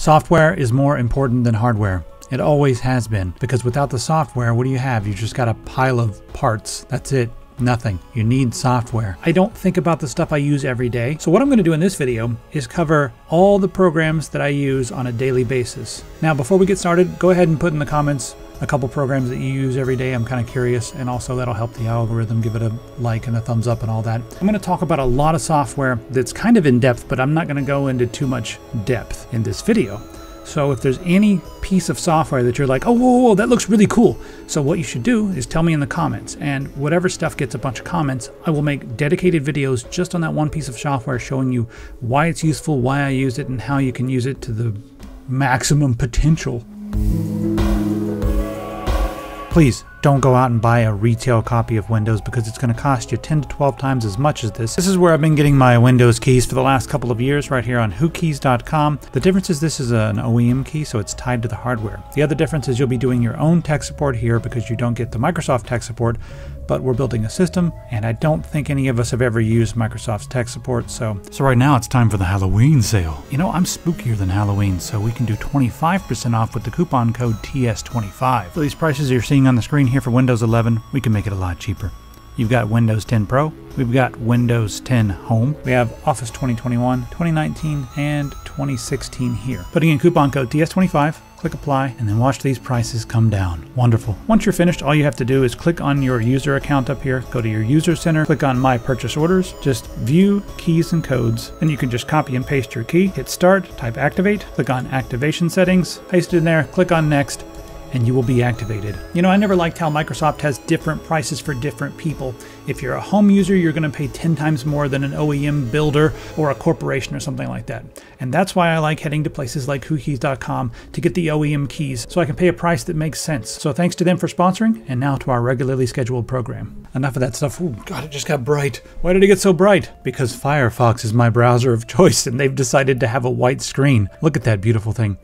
Software is more important than hardware. It always has been. Because without the software, what do you have? You just got a pile of parts. That's it. Nothing. You need software. I don't think about the stuff I use every day. So what I'm going to do in this video is cover all the programs that I use on a daily basis. Now, before we get started, go ahead and put in the comments a couple programs that you use every day. I'm kind of curious, and also that'll help the algorithm give it a like and a thumbs up and all that. I'm going to talk about a lot of software that's kind of in depth, but I'm not going to go into too much depth in this video. So if there's any piece of software that you're like, oh, whoa, whoa, that looks really cool. So what you should do is tell me in the comments. And whatever stuff gets a bunch of comments, I will make dedicated videos just on that one piece of software showing you why it's useful, why I use it, and how you can use it to the maximum potential. Please don't go out and buy a retail copy of Windows because it's going to cost you 10 to 12 times as much as this. This is where I've been getting my Windows keys for the last couple of years right here on whokeys.com. The difference is this is an OEM key so it's tied to the hardware. The other difference is you'll be doing your own tech support here because you don't get the Microsoft tech support but we're building a system, and I don't think any of us have ever used Microsoft's tech support, so... So right now it's time for the Halloween sale. You know, I'm spookier than Halloween, so we can do 25% off with the coupon code TS25. For these prices you're seeing on the screen here for Windows 11, we can make it a lot cheaper. You've got Windows 10 Pro, we've got Windows 10 Home, we have Office 2021, 2019, and 2016 here. Putting in coupon code TS25, click apply, and then watch these prices come down. Wonderful. Once you're finished, all you have to do is click on your user account up here, go to your user center, click on my purchase orders, just view keys and codes, and you can just copy and paste your key, hit start, type activate, click on activation settings, paste it in there, click on next, and you will be activated. You know, I never liked how Microsoft has different prices for different people. If you're a home user, you're going to pay 10 times more than an OEM builder or a corporation or something like that. And that's why I like heading to places like whokeys.com to get the OEM keys so I can pay a price that makes sense. So thanks to them for sponsoring, and now to our regularly scheduled program. Enough of that stuff. Oh, God, it just got bright. Why did it get so bright? Because Firefox is my browser of choice and they've decided to have a white screen. Look at that beautiful thing.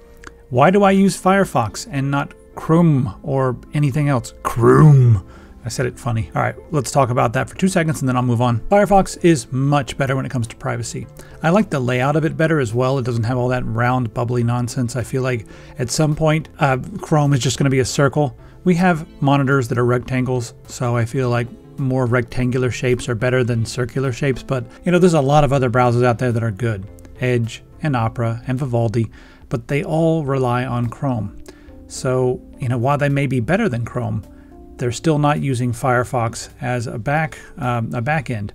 Why do I use Firefox and not Chrome or anything else. Chrome. I said it funny. All right, let's talk about that for two seconds and then I'll move on. Firefox is much better when it comes to privacy. I like the layout of it better as well. It doesn't have all that round, bubbly nonsense. I feel like at some point, uh, Chrome is just going to be a circle. We have monitors that are rectangles, so I feel like more rectangular shapes are better than circular shapes, but you know, there's a lot of other browsers out there that are good. Edge and Opera and Vivaldi, but they all rely on Chrome. So, you know, while they may be better than Chrome, they're still not using Firefox as a back um, a backend,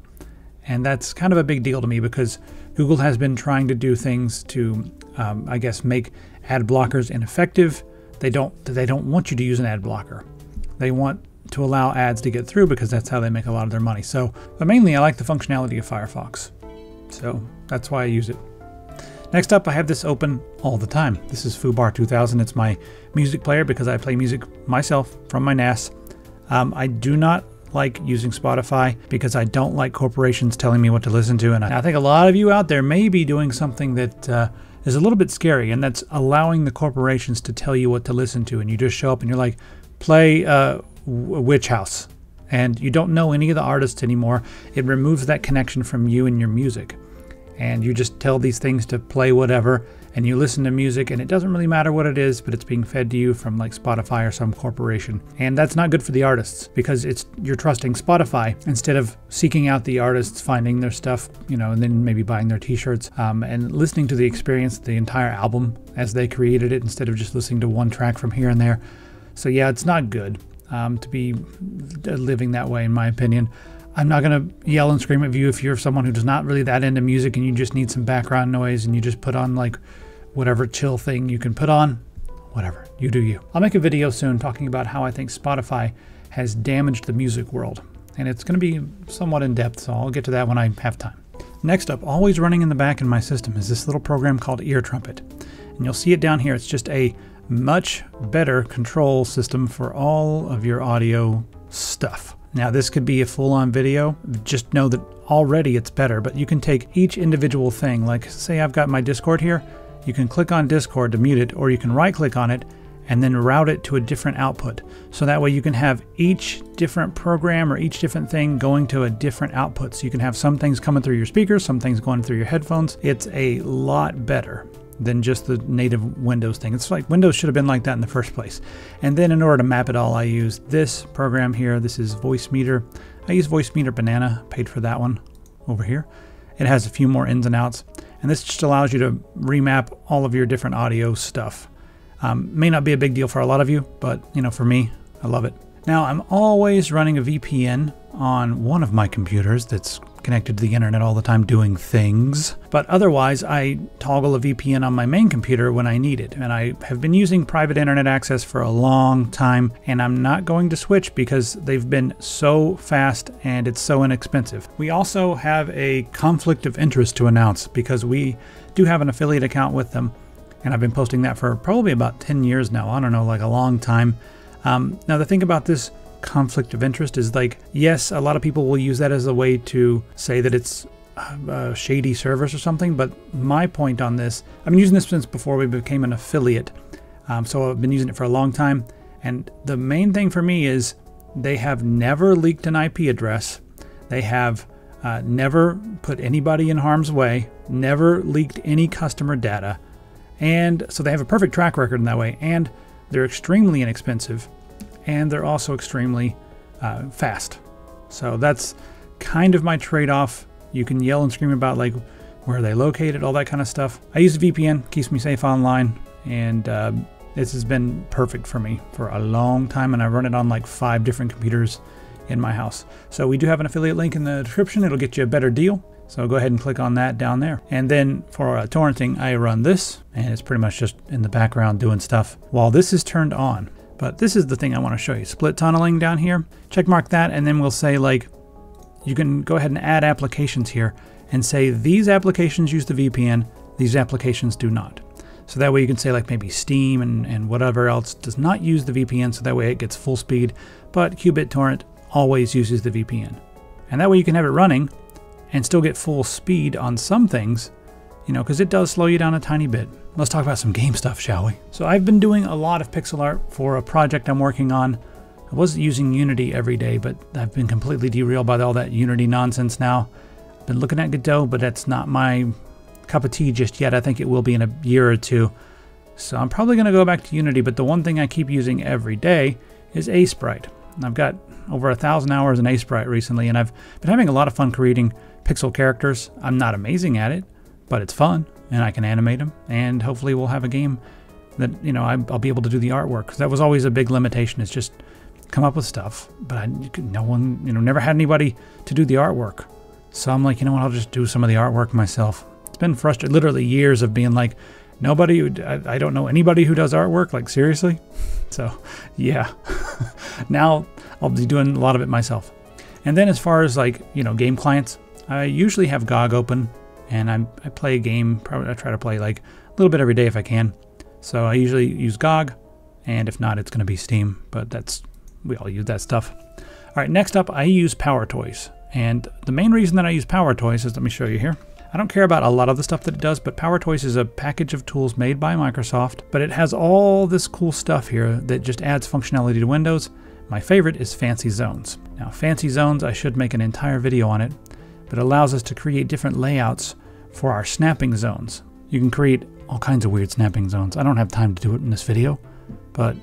and that's kind of a big deal to me because Google has been trying to do things to, um, I guess, make ad blockers ineffective. They don't they don't want you to use an ad blocker. They want to allow ads to get through because that's how they make a lot of their money. So, but mainly I like the functionality of Firefox. So that's why I use it. Next up, I have this open all the time. This is Foobar 2000. It's my music player because I play music myself from my NAS. Um, I do not like using Spotify because I don't like corporations telling me what to listen to. And I think a lot of you out there may be doing something that uh, is a little bit scary, and that's allowing the corporations to tell you what to listen to. And you just show up and you're like, play uh, Witch House. And you don't know any of the artists anymore. It removes that connection from you and your music and you just tell these things to play whatever and you listen to music and it doesn't really matter what it is but it's being fed to you from like Spotify or some corporation. And that's not good for the artists because it's you're trusting Spotify instead of seeking out the artists finding their stuff you know and then maybe buying their t-shirts um, and listening to the experience the entire album as they created it instead of just listening to one track from here and there. So yeah it's not good um, to be living that way in my opinion I'm not going to yell and scream at you if you're someone who's not really that into music and you just need some background noise and you just put on like whatever chill thing you can put on. Whatever, you do you. I'll make a video soon talking about how I think Spotify has damaged the music world. And it's going to be somewhat in depth, so I'll get to that when I have time. Next up, always running in the back in my system is this little program called Ear Trumpet. And you'll see it down here. It's just a much better control system for all of your audio stuff. Now this could be a full-on video, just know that already it's better, but you can take each individual thing, like say I've got my Discord here, you can click on Discord to mute it, or you can right click on it and then route it to a different output. So that way you can have each different program or each different thing going to a different output. So you can have some things coming through your speakers, some things going through your headphones. It's a lot better than just the native Windows thing. It's like Windows should have been like that in the first place. And then in order to map it all, I use this program here. This is Voicemeeter. I use Voicemeeter Banana, paid for that one over here. It has a few more ins and outs. And this just allows you to remap all of your different audio stuff. Um, may not be a big deal for a lot of you, but you know, for me, I love it. Now I'm always running a VPN on one of my computers that's connected to the internet all the time doing things. But otherwise, I toggle a VPN on my main computer when I need it. And I have been using private internet access for a long time, and I'm not going to switch because they've been so fast and it's so inexpensive. We also have a conflict of interest to announce because we do have an affiliate account with them. And I've been posting that for probably about 10 years now. I don't know, like a long time. Um, now, the thing about this conflict of interest is like, yes, a lot of people will use that as a way to say that it's a shady service or something, but my point on this, I've been using this since before we became an affiliate. Um, so I've been using it for a long time. And the main thing for me is they have never leaked an IP address. They have uh, never put anybody in harm's way, never leaked any customer data. And so they have a perfect track record in that way. And they're extremely inexpensive and they're also extremely uh, fast. So that's kind of my trade-off. You can yell and scream about like where are they located, all that kind of stuff. I use a VPN, keeps me safe online, and uh, this has been perfect for me for a long time. And I run it on like five different computers in my house. So we do have an affiliate link in the description. It'll get you a better deal. So go ahead and click on that down there. And then for uh, torrenting, I run this, and it's pretty much just in the background doing stuff while this is turned on. But this is the thing I want to show you. Split tunneling down here. Check mark that and then we'll say like, you can go ahead and add applications here and say these applications use the VPN, these applications do not. So that way you can say like maybe Steam and, and whatever else does not use the VPN so that way it gets full speed, but QBitTorrent always uses the VPN. And that way you can have it running and still get full speed on some things, you know, because it does slow you down a tiny bit. Let's talk about some game stuff, shall we? So I've been doing a lot of pixel art for a project I'm working on. I was using Unity every day, but I've been completely derailed by all that Unity nonsense now. I've been looking at Godot, but that's not my cup of tea just yet. I think it will be in a year or two. So I'm probably going to go back to Unity, but the one thing I keep using every day is Aseprite. I've got over a thousand hours in Aseprite recently, and I've been having a lot of fun creating pixel characters. I'm not amazing at it, but it's fun and I can animate them, and hopefully we'll have a game that you know I'll be able to do the artwork. That was always a big limitation. Is just come up with stuff, but I, no one, you know, never had anybody to do the artwork. So I'm like, you know what? I'll just do some of the artwork myself. It's been frustrating, literally years of being like, nobody, I, I don't know anybody who does artwork. Like seriously. So yeah, now I'll be doing a lot of it myself. And then as far as like you know game clients, I usually have GOG open and I'm, I play a game. Probably I try to play like a little bit every day if I can. So I usually use GOG, and if not, it's going to be Steam. But that's we all use that stuff. All right, next up, I use Power Toys, and the main reason that I use Power Toys is let me show you here. I don't care about a lot of the stuff that it does, but Power Toys is a package of tools made by Microsoft, but it has all this cool stuff here that just adds functionality to Windows. My favorite is Fancy Zones. Now, Fancy Zones, I should make an entire video on it, it allows us to create different layouts for our snapping zones. You can create all kinds of weird snapping zones. I don't have time to do it in this video, but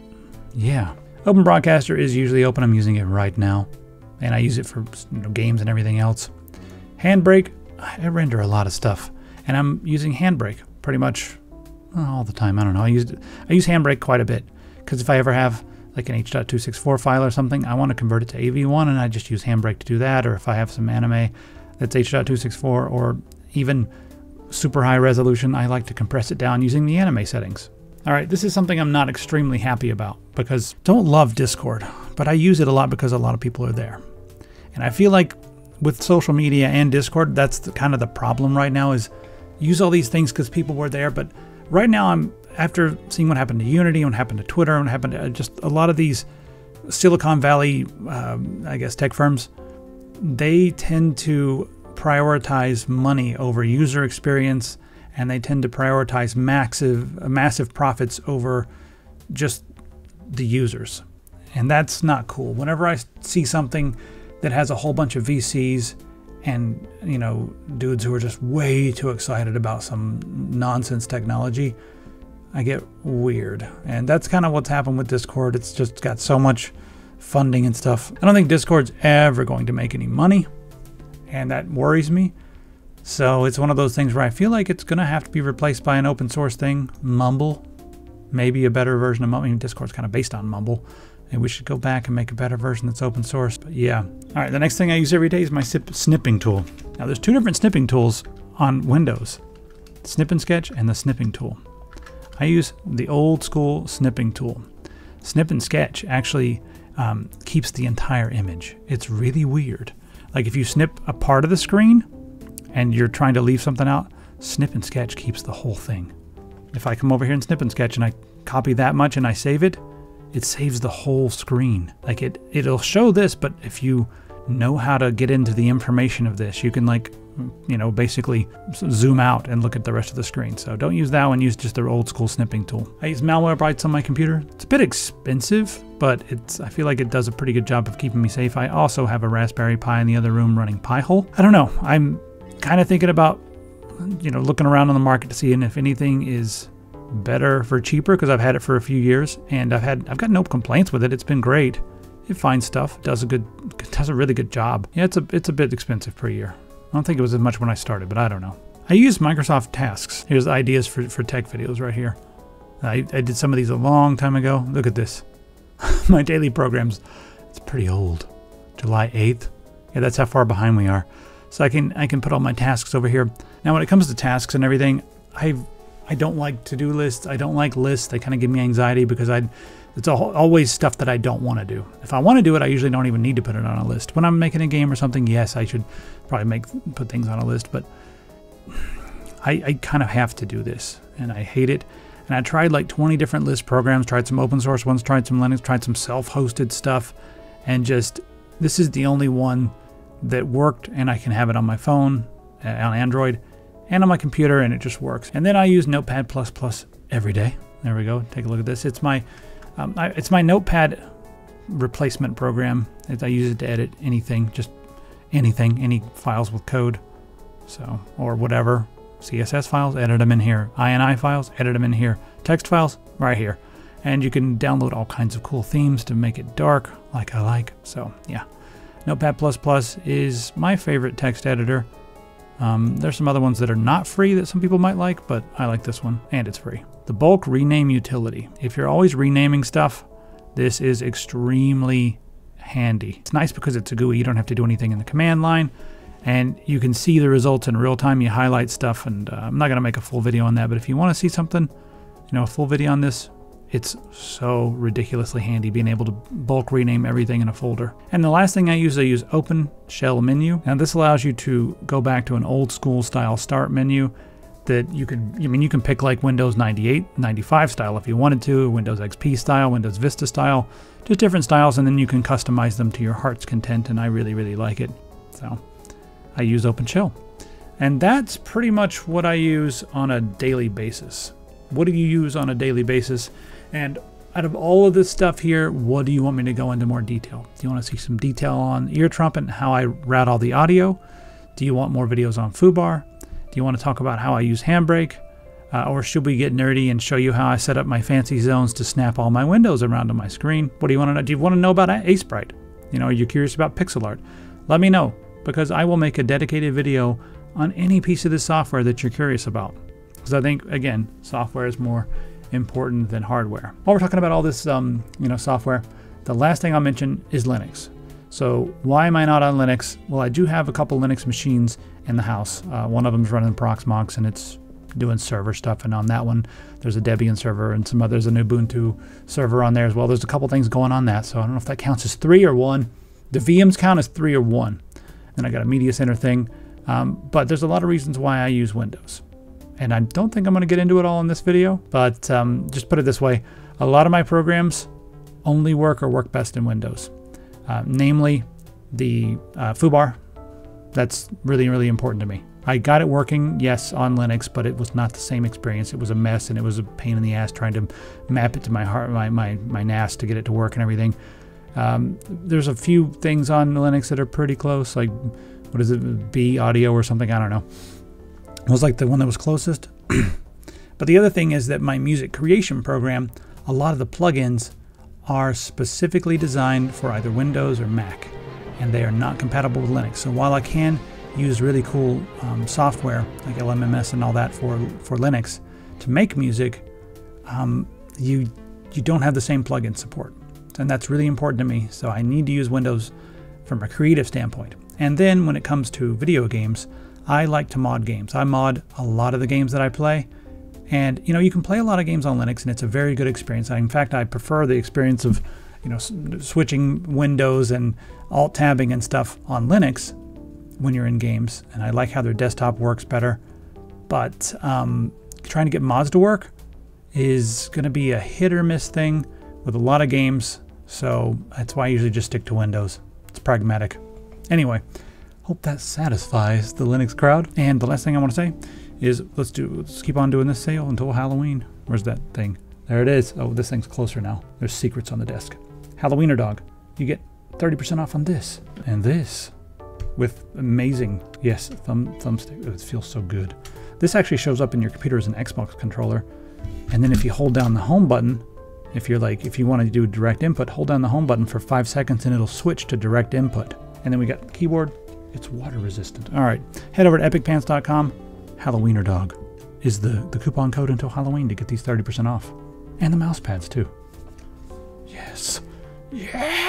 yeah. Open Broadcaster is usually open. I'm using it right now, and I use it for you know, games and everything else. Handbrake, I render a lot of stuff, and I'm using Handbrake pretty much uh, all the time. I don't know. I use I use Handbrake quite a bit because if I ever have like an H.264 file or something, I want to convert it to AV1, and I just use Handbrake to do that. Or if I have some anime that's H.264 or even super high resolution, I like to compress it down using the anime settings. Alright, this is something I'm not extremely happy about because don't love Discord, but I use it a lot because a lot of people are there. And I feel like with social media and Discord, that's the, kind of the problem right now is use all these things because people were there, but right now I'm after seeing what happened to Unity, what happened to Twitter, what happened to just a lot of these Silicon Valley, um, I guess, tech firms, they tend to prioritize money over user experience and they tend to prioritize massive massive profits over just the users. And that's not cool. Whenever I see something that has a whole bunch of VCs and you know dudes who are just way too excited about some nonsense technology i get weird and that's kind of what's happened with discord it's just got so much funding and stuff i don't think discord's ever going to make any money and that worries me so it's one of those things where i feel like it's going to have to be replaced by an open source thing mumble maybe a better version of mumble I mean, discord's kind of based on mumble Maybe we should go back and make a better version that's open source. But yeah. All right, the next thing I use every day is my snipping tool. Now there's two different snipping tools on Windows. Snip and Sketch and the snipping tool. I use the old school snipping tool. Snip and Sketch actually um, keeps the entire image. It's really weird. Like if you snip a part of the screen and you're trying to leave something out, Snip and Sketch keeps the whole thing. If I come over here and Snip and Sketch and I copy that much and I save it, it saves the whole screen. Like it, it'll show this, but if you know how to get into the information of this, you can like, you know, basically zoom out and look at the rest of the screen. So don't use that one, use just their old school snipping tool. I use Malwarebytes on my computer. It's a bit expensive, but it's I feel like it does a pretty good job of keeping me safe. I also have a Raspberry Pi in the other room running Pi-hole. I don't know, I'm kind of thinking about, you know, looking around on the market to see if anything is better for cheaper because I've had it for a few years and I've had I've got no complaints with it. It's been great. It finds stuff, does a good does a really good job. Yeah, it's a it's a bit expensive per year. I don't think it was as much when I started, but I don't know. I use Microsoft Tasks. Here's ideas for, for tech videos right here. I, I did some of these a long time ago. Look at this. My daily programs. It's pretty old. July 8th. Yeah, that's how far behind we are. So I can I can put all my tasks over here. Now when it comes to tasks and everything, I've I don't like to-do lists. I don't like lists. They kind of give me anxiety because I, it's always stuff that I don't want to do. If I want to do it, I usually don't even need to put it on a list. When I'm making a game or something, yes, I should probably make put things on a list, but I, I kind of have to do this, and I hate it. And I tried like 20 different list programs, tried some open source ones, tried some Linux, tried some self-hosted stuff, and just this is the only one that worked, and I can have it on my phone, uh, on Android, and on my computer and it just works. And then I use Notepad++ every day. There we go. Take a look at this. It's my um, I, it's my Notepad replacement program. I use it to edit anything, just anything, any files with code, so or whatever. CSS files, edit them in here. INI files, edit them in here. Text files, right here. And you can download all kinds of cool themes to make it dark, like I like. So yeah, Notepad++ is my favorite text editor. Um, there's some other ones that are not free that some people might like, but I like this one, and it's free. The bulk rename utility. If you're always renaming stuff, this is extremely handy. It's nice because it's a GUI, you don't have to do anything in the command line, and you can see the results in real time. You highlight stuff, and uh, I'm not going to make a full video on that, but if you want to see something, you know, a full video on this, it's so ridiculously handy being able to bulk rename everything in a folder. And the last thing I use, I use Open Shell Menu. Now this allows you to go back to an old school style start menu that you can, I mean, you can pick like Windows 98, 95 style if you wanted to, Windows XP style, Windows Vista style, just different styles, and then you can customize them to your heart's content, and I really, really like it. So I use OpenShell. And that's pretty much what I use on a daily basis. What do you use on a daily basis? And out of all of this stuff here, what do you want me to go into more detail? Do you want to see some detail on ear trumpet and how I route all the audio? Do you want more videos on foobar? Do you want to talk about how I use Handbrake? Uh, or should we get nerdy and show you how I set up my fancy zones to snap all my windows around on my screen? What do you want to know? Do you want to know about Aseprite? You know, are you curious about pixel art? Let me know because I will make a dedicated video on any piece of this software that you're curious about. Because I think, again, software is more important than hardware. While we're talking about all this, um, you know, software, the last thing I'll mention is Linux. So why am I not on Linux? Well, I do have a couple Linux machines in the house. Uh, one of them is running Proxmox and it's doing server stuff. And on that one, there's a Debian server and some others, an Ubuntu server on there as well. There's a couple things going on that. So I don't know if that counts as three or one. The VMs count as three or one. Then I got a media center thing. Um, but there's a lot of reasons why I use Windows and I don't think I'm going to get into it all in this video, but um, just put it this way, a lot of my programs only work or work best in Windows, uh, namely the uh, FooBar. That's really, really important to me. I got it working, yes, on Linux, but it was not the same experience. It was a mess and it was a pain in the ass trying to map it to my heart, my, my, my NAS to get it to work and everything. Um, there's a few things on Linux that are pretty close, like what is it, B Audio or something? I don't know. It was like the one that was closest. but the other thing is that my music creation program, a lot of the plugins are specifically designed for either Windows or Mac, and they are not compatible with Linux. So while I can use really cool um, software like LMMS and all that for for Linux to make music, um, you you don't have the same plugin support, and that's really important to me. So I need to use Windows from a creative standpoint. And then when it comes to video games, I like to mod games. I mod a lot of the games that I play. And you know, you can play a lot of games on Linux and it's a very good experience. In fact, I prefer the experience of, you know, switching windows and alt tabbing and stuff on Linux when you're in games. And I like how their desktop works better. But um, trying to get mods to work is going to be a hit or miss thing with a lot of games. So that's why I usually just stick to Windows. It's pragmatic. Anyway, hope that satisfies the Linux crowd. And the last thing I want to say is let's do let's keep on doing this sale until Halloween. Where's that thing? There it is. Oh, this thing's closer now. There's secrets on the desk. Halloweener dog. You get 30% off on this and this with amazing, yes, thumb thumbstick. It feels so good. This actually shows up in your computer as an Xbox controller. And then if you hold down the home button, if you're like, if you want to do direct input, hold down the home button for five seconds and it'll switch to direct input. And then we got keyboard, it's water resistant. All right, head over to epicpants.com. Halloweener dog is the, the coupon code until Halloween to get these 30% off. And the mouse pads too. Yes. Yeah.